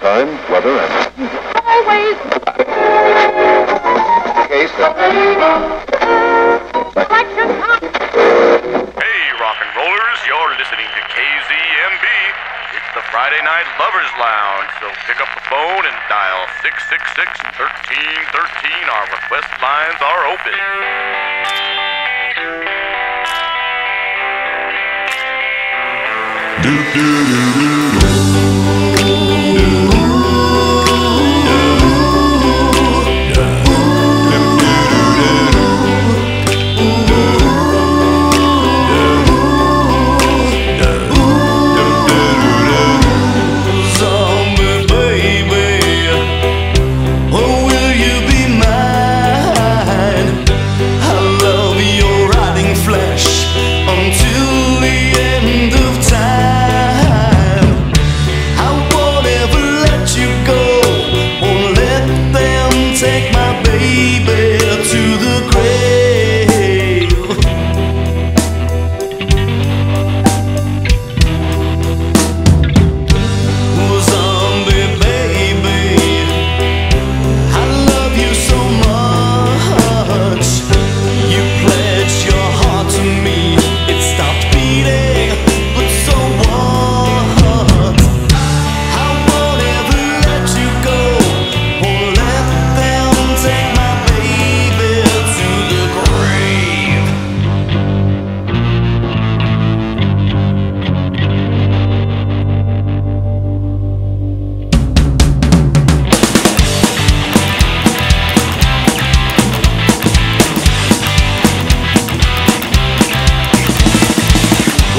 time, weather, and Always. case of Hey, rock and rollers, you're listening to KZMB. It's the Friday Night Lovers Lounge, so pick up the phone and dial 666-1313. Our request lines are open. Zombie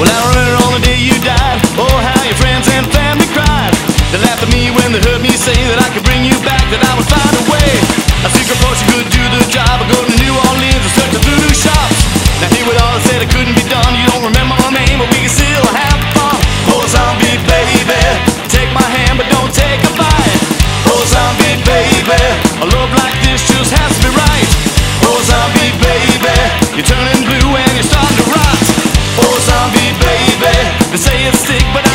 Well, I remember on the day you died. Oh, how your friends and family cried. They laughed at me when they heard me say that I could bring you They say it's sick, but I